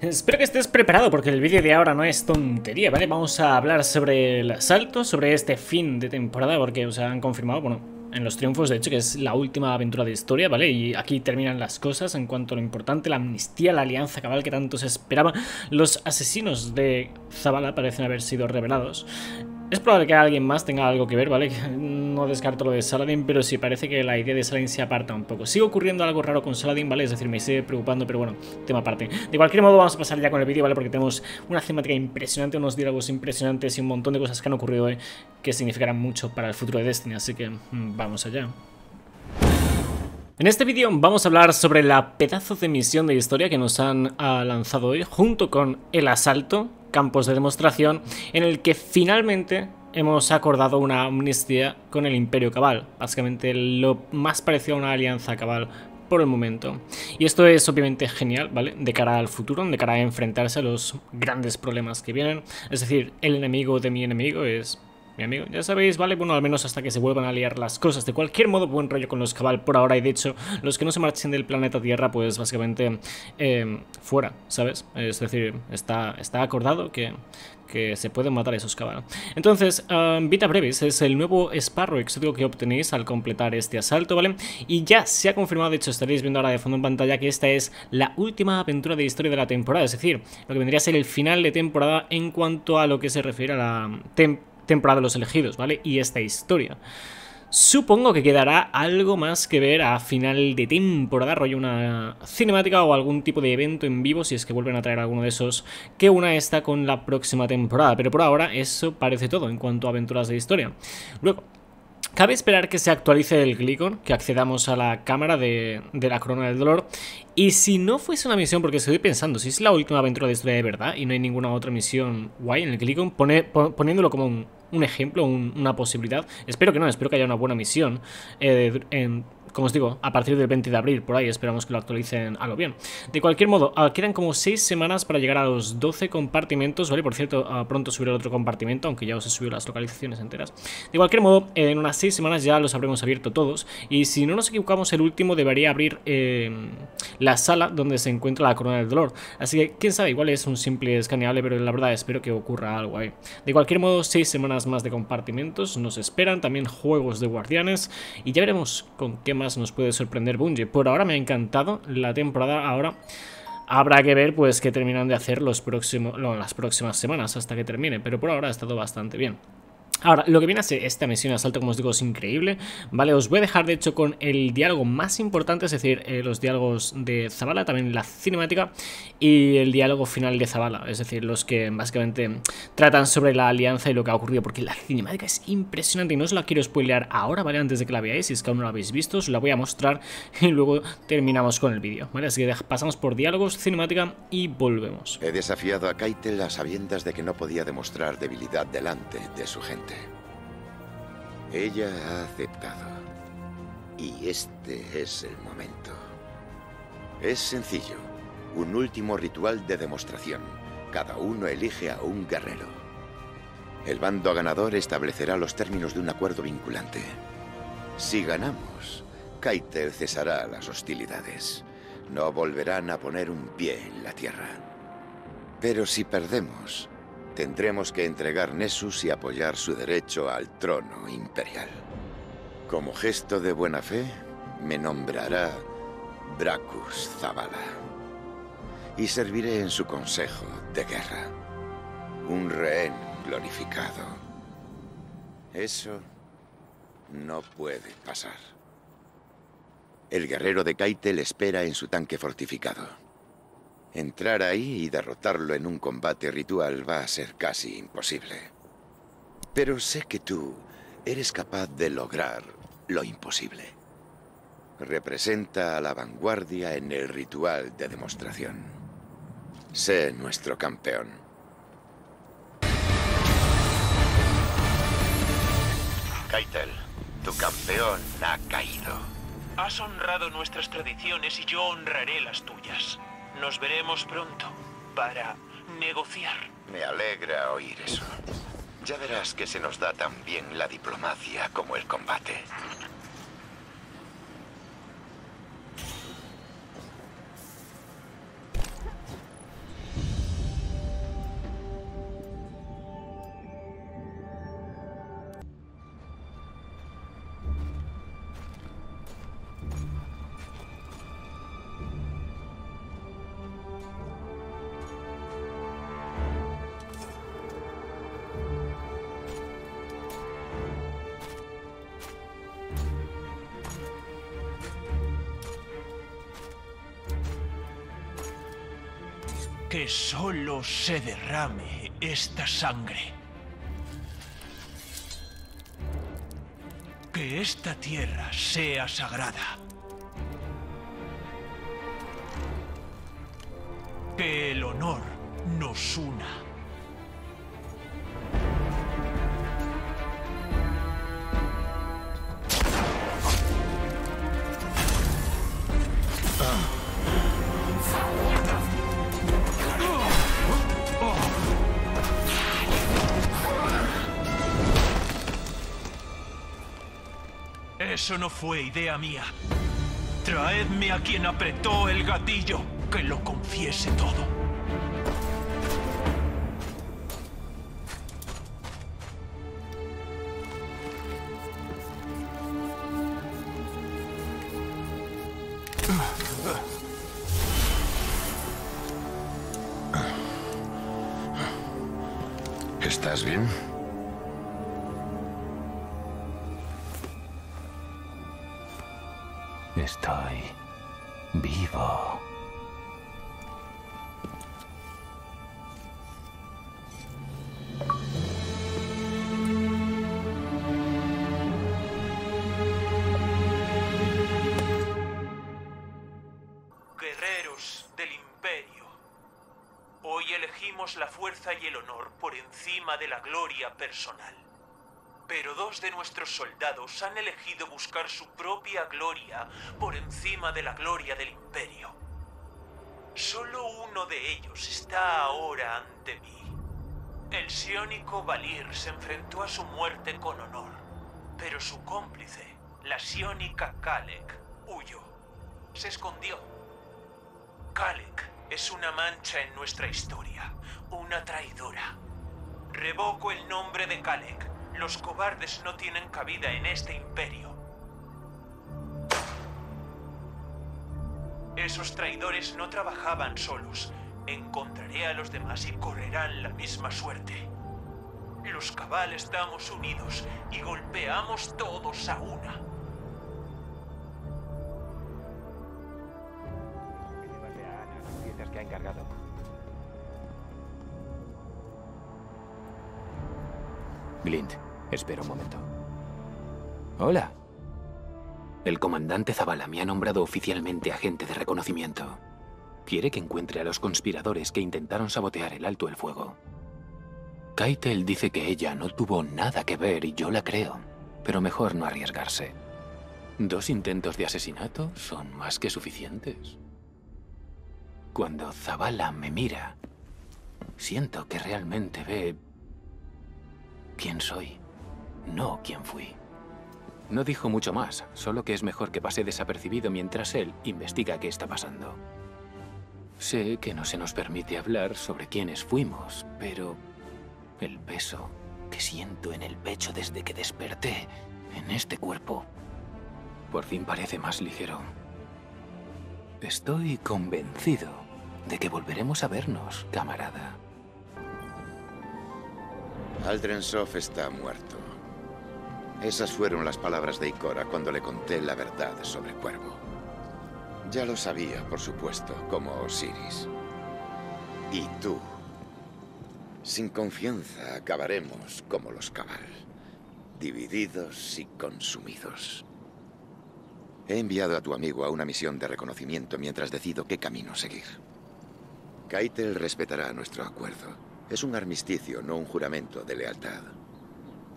Espero que estés preparado porque el vídeo de ahora no es tontería, ¿vale? Vamos a hablar sobre el asalto, sobre este fin de temporada porque os han confirmado, bueno, en los triunfos, de hecho, que es la última aventura de historia, ¿vale? Y aquí terminan las cosas en cuanto a lo importante, la amnistía, la alianza cabal que tanto se esperaba. Los asesinos de Zabala parecen haber sido revelados. Es probable que alguien más tenga algo que ver, ¿vale? No descarto lo de Saladin, pero sí parece que la idea de Saladin se aparta un poco. Sigue ocurriendo algo raro con Saladin, ¿vale? Es decir, me sigue preocupando, pero bueno, tema aparte. De cualquier modo, vamos a pasar ya con el vídeo, ¿vale? Porque tenemos una cinemática impresionante, unos diálogos impresionantes y un montón de cosas que han ocurrido hoy que significarán mucho para el futuro de Destiny, así que mm, vamos allá. En este vídeo vamos a hablar sobre la pedazo de misión de historia que nos han ah, lanzado hoy, junto con el asalto, campos de demostración, en el que finalmente hemos acordado una amnistía con el Imperio Cabal, básicamente lo más parecido a una alianza cabal por el momento. Y esto es obviamente genial, ¿vale? De cara al futuro, de cara a enfrentarse a los grandes problemas que vienen. Es decir, el enemigo de mi enemigo es mi amigo. Ya sabéis, ¿vale? Bueno, al menos hasta que se vuelvan a liar las cosas. De cualquier modo, buen rollo con los cabal por ahora. Y de hecho, los que no se marchen del planeta Tierra, pues básicamente eh, fuera, ¿sabes? Es decir, está, está acordado que, que se pueden matar esos cabal. Entonces, um, Vita Brevis es el nuevo Sparrow exótico que obtenéis al completar este asalto, ¿vale? Y ya se ha confirmado, de hecho estaréis viendo ahora de fondo en pantalla, que esta es la última aventura de historia de la temporada. Es decir, lo que vendría a ser el final de temporada en cuanto a lo que se refiere a la temporada temporada de los elegidos, ¿vale? Y esta historia. Supongo que quedará algo más que ver a final de temporada, rollo una cinemática o algún tipo de evento en vivo, si es que vuelven a traer alguno de esos, que una esta con la próxima temporada. Pero por ahora eso parece todo en cuanto a aventuras de historia. Luego, Cabe esperar que se actualice el Glicon, que accedamos a la cámara de, la corona del dolor. Y si no fuese una misión, porque estoy pensando, si es la última aventura de historia de verdad y no hay ninguna otra misión guay en el Glicon, poniéndolo como un, ejemplo, una posibilidad, espero que no, espero que haya una buena misión eh, en, como os digo, a partir del 20 de abril, por ahí esperamos que lo actualicen a lo bien. De cualquier modo, ah, quedan como 6 semanas para llegar a los 12 compartimentos, ¿vale? Por cierto, ah, pronto subiré otro compartimento, aunque ya os he subido las localizaciones enteras. De cualquier modo, en unas 6 semanas ya los habremos abierto todos, y si no nos equivocamos, el último debería abrir eh, la sala donde se encuentra la corona del dolor. Así que, quién sabe, igual es un simple escaneable, pero la verdad espero que ocurra algo ahí. De cualquier modo, 6 semanas más de compartimentos nos esperan, también juegos de guardianes, y ya veremos con qué más nos puede sorprender Bungie. Por ahora me ha encantado la temporada, ahora habrá que ver pues qué terminan de hacer los próximos, las próximas semanas hasta que termine, pero por ahora ha estado bastante bien. Ahora, lo que viene a ser esta misión de asalto, como os digo, es increíble, ¿vale? Os voy a dejar, de hecho, con el diálogo más importante, es decir, eh, los diálogos de Zabala, también la cinemática, y el diálogo final de Zabala, es decir, los que básicamente tratan sobre la alianza y lo que ha ocurrido, porque la cinemática es impresionante y no os la quiero spoilear ahora, ¿vale? Antes de que la veáis, si es que aún no la habéis visto, os la voy a mostrar y luego terminamos con el vídeo, ¿vale? Así que pasamos por diálogos, cinemática y volvemos. He desafiado a Keitel a sabiendas de que no podía demostrar debilidad delante de su gente. Ella ha aceptado. Y este es el momento. Es sencillo. Un último ritual de demostración. Cada uno elige a un guerrero. El bando ganador establecerá los términos de un acuerdo vinculante. Si ganamos, Kaiter cesará las hostilidades. No volverán a poner un pie en la tierra. Pero si perdemos, Tendremos que entregar Nessus y apoyar su derecho al trono imperial. Como gesto de buena fe, me nombrará Bracus Zavala. Y serviré en su consejo de guerra. Un rehén glorificado. Eso no puede pasar. El guerrero de Keitel espera en su tanque fortificado. Entrar ahí y derrotarlo en un combate ritual va a ser casi imposible. Pero sé que tú eres capaz de lograr lo imposible. Representa a la vanguardia en el ritual de demostración. Sé nuestro campeón. Keitel, tu campeón ha caído. Has honrado nuestras tradiciones y yo honraré las tuyas. Nos veremos pronto para negociar. Me alegra oír eso. Ya verás que se nos da tan bien la diplomacia como el combate. Que solo se derrame esta sangre. Que esta tierra sea sagrada. Que el honor nos una. Eso no fue idea mía. Traedme a quien apretó el gatillo, que lo confiese todo. ¿Estás bien? Estoy vivo. Guerreros del Imperio, hoy elegimos la fuerza y el honor por encima de la gloria personal. Pero dos de nuestros soldados han elegido buscar su propia gloria por encima de la gloria del imperio. Solo uno de ellos está ahora ante mí. El siónico Valir se enfrentó a su muerte con honor, pero su cómplice, la siónica Kalek, huyó. Se escondió. Kalek es una mancha en nuestra historia, una traidora. Revoco el nombre de Kalek los cobardes no tienen cabida en este imperio. Esos traidores no trabajaban solos. Encontraré a los demás y correrán la misma suerte. Los cabal estamos unidos y golpeamos todos a una. Glint, espera un momento. Hola. El comandante Zavala me ha nombrado oficialmente agente de reconocimiento. Quiere que encuentre a los conspiradores que intentaron sabotear el alto el fuego. Keitel dice que ella no tuvo nada que ver y yo la creo, pero mejor no arriesgarse. Dos intentos de asesinato son más que suficientes. Cuando Zavala me mira, siento que realmente ve quién soy, no quién fui. No dijo mucho más, solo que es mejor que pase desapercibido mientras él investiga qué está pasando. Sé que no se nos permite hablar sobre quiénes fuimos, pero el peso que siento en el pecho desde que desperté en este cuerpo por fin parece más ligero. Estoy convencido de que volveremos a vernos, camarada. Aldrensov está muerto. Esas fueron las palabras de Ikora cuando le conté la verdad sobre Cuervo. Ya lo sabía, por supuesto, como Osiris. Y tú. Sin confianza acabaremos como los Cabal. Divididos y consumidos. He enviado a tu amigo a una misión de reconocimiento mientras decido qué camino seguir. Keitel respetará nuestro acuerdo. Es un armisticio, no un juramento de lealtad.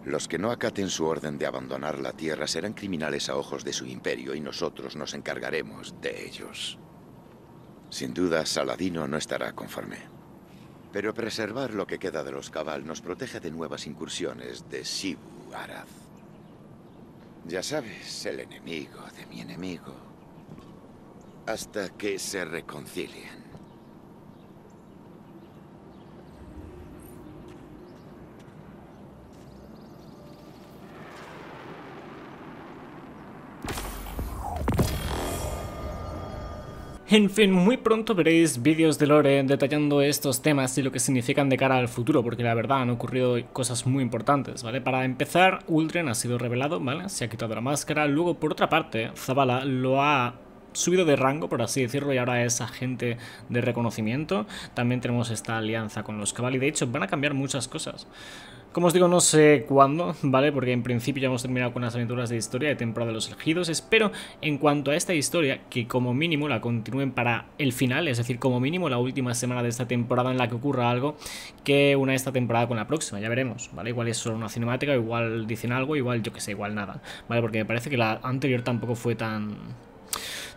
Los que no acaten su orden de abandonar la Tierra serán criminales a ojos de su imperio y nosotros nos encargaremos de ellos. Sin duda, Saladino no estará conforme. Pero preservar lo que queda de los Cabal nos protege de nuevas incursiones de Sibu Arad. Ya sabes, el enemigo de mi enemigo. Hasta que se reconcilien. En fin, muy pronto veréis vídeos de Lore detallando estos temas y lo que significan de cara al futuro, porque la verdad han ocurrido cosas muy importantes, ¿vale? Para empezar, Uldren ha sido revelado, ¿vale? Se ha quitado la máscara. Luego, por otra parte, Zavala lo ha subido de rango, por así decirlo, y ahora es agente de reconocimiento. También tenemos esta alianza con los Cavalli. De hecho, van a cambiar muchas cosas. Como os digo, no sé cuándo, ¿vale? Porque en principio ya hemos terminado con las aventuras de historia de temporada de los elegidos. Espero, en cuanto a esta historia, que como mínimo la continúen para el final, es decir, como mínimo la última semana de esta temporada en la que ocurra algo, que una esta temporada con la próxima, ya veremos, ¿vale? Igual es solo una cinemática, igual dicen algo, igual yo que sé, igual nada, ¿vale? Porque me parece que la anterior tampoco fue tan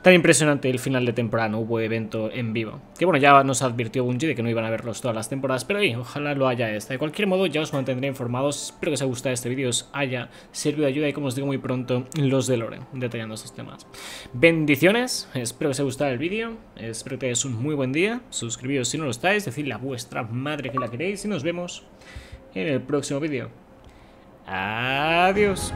Tan impresionante el final de temporada, no hubo evento en vivo. Que bueno, ya nos advirtió Bungie de que no iban a verlos todas las temporadas, pero ahí, ojalá lo haya esta. De cualquier modo, ya os mantendré informados. Espero que os haya gustado este vídeo, os haya servido de ayuda y como os digo muy pronto, los de Lore, detallando estos temas. Bendiciones, espero que os haya gustado el vídeo, espero que tengáis un muy buen día. Suscribíos si no lo estáis, decidle a vuestra madre que la queréis y nos vemos en el próximo vídeo. Adiós.